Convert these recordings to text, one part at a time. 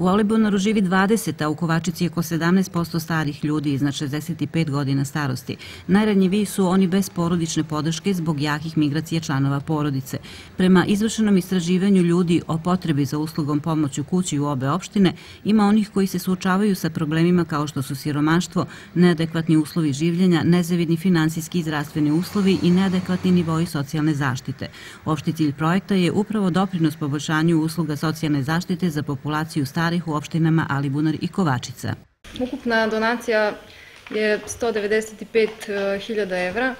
U Alibunaru živi 20, a u Kovačici je oko 17% starih ljudi iznad 65 godina starosti. Najranjiviji su oni bez porodične podrške zbog jakih migracije članova porodice. Prema izvršenom istraživanju ljudi o potrebi za uslugom pomoć u kući u obe opštine, ima onih koji se suočavaju sa problemima kao što su siromaštvo, neadekvatni uslovi življenja, nezavidni finansijski i zdravstveni uslovi i neadekvatni nivoji socijalne zaštite. Opšti cilj projekta je upravo doprinos poboljšanju usluga socijalne zaštite za populaciju starih starih u opštinama Alibunar i Kovačica. Ukupna donacija je 195.000 evra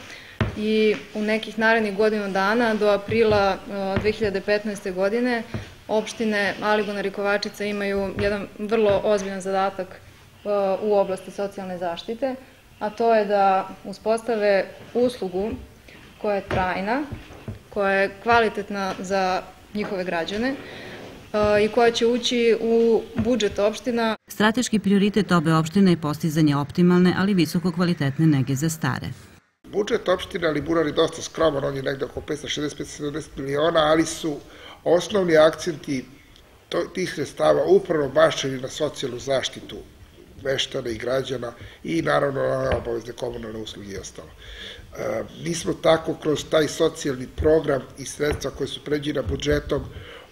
i u nekih narednih godinu dana do aprila 2015. E, godine opštine Alibunar i Kovačica imaju jedan vrlo ozbiljan zadatak e, u oblasti socijalne zaštite, a to je da uspostave uslugu koja je trajna, koja je kvalitetna za njihove građane, i koja će ući u budžet opština. Strateški prioritet obe opštine je postizanje optimalne, ali visoko kvalitetne nege za stare. Budžet opštine Alibunar je dosta skroman, on je negde oko 565-70 miliona, ali su osnovni akcenti tih sredstava upravo bašeni na socijalnu zaštitu meštana i građana i naravno na obavezne komunalne usluge i ostalo. E, mi smo tako kroz taj socijalni program i sredstva koje su pređena budžetom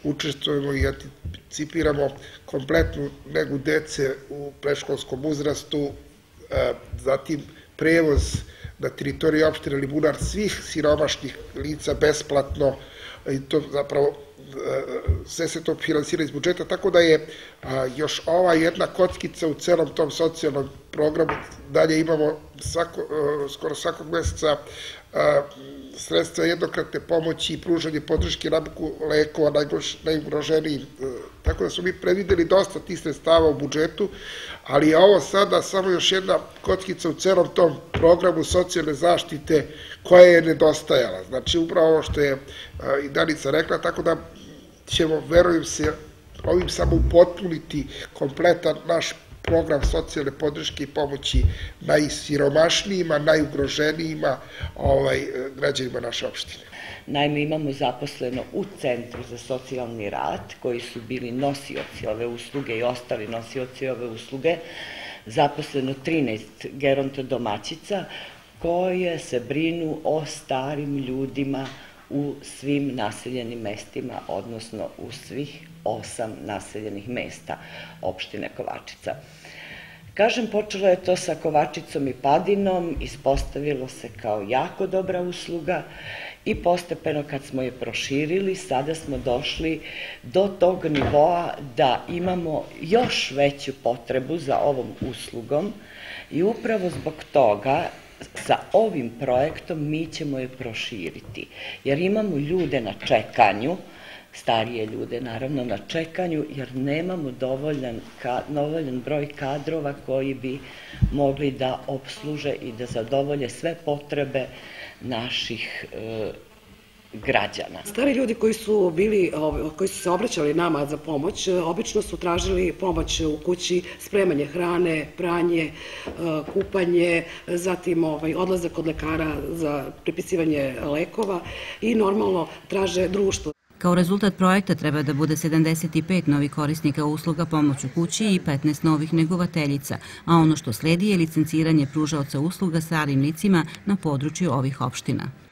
učestvujemo i anticipiramo kompletnu negu dece u preškolskom uzrastu, e, zatim prevoz na teritoriji opštine Libunar svih siromašnih lica besplatno i to zapravo e, sve se to finansira iz budžeta, tako da je još ova jedna kockica u celom tom socijalnom programu, dalje imamo svako, e, skoro svakog meseca sredstva jednokratne pomoći i pružanje podrške nabavku lekova najugroženijim. E, tako da smo mi predvideli dosta tih sredstava u budžetu, ali je ovo sada samo još jedna kockica u celom tom programu socijalne zaštite koja je nedostajala. Znači, upravo ovo što je e, i Danica rekla, tako da ćemo, verujem se, ovim samo upotpuniti kompletan naš program socijalne podrške i pomoći najsiromašnijima, najugroženijima ovaj, građanima naše opštine. Naime, imamo zaposleno u Centru za socijalni rad, koji su bili nosioci ove usluge i ostali nosioci ove usluge, zaposleno 13 geronto domaćica, koje se brinu o starim ljudima u svim naseljenim mestima, odnosno u svih osam naseljenih mesta opštine Kovačica. Kažem, počelo je to sa Kovačicom i Padinom, ispostavilo se kao jako dobra usluga i postepeno kad smo je proširili, sada smo došli do tog nivoa da imamo još veću potrebu za ovom uslugom i upravo zbog toga sa ovim projektom mi ćemo je proširiti, jer imamo ljude na čekanju, starije ljude naravno na čekanju jer nemamo dovoljan, ka, dovoljan broj kadrova koji bi mogli da obsluže i da zadovolje sve potrebe naših e, građana. Stari ljudi koji su bili, koji su se obraćali nama za pomoć, obično su tražili pomoć u kući, spremanje hrane, pranje, e, kupanje, zatim ovaj, odlazak kod lekara za pripisivanje lekova i normalno traže društvo. Kao rezultat projekta treba da bude 75 novih korisnika usluga pomoć u kući i 15 novih negovateljica, a ono što sledi je licenciranje pružaoca usluga starim licima na području ovih opština.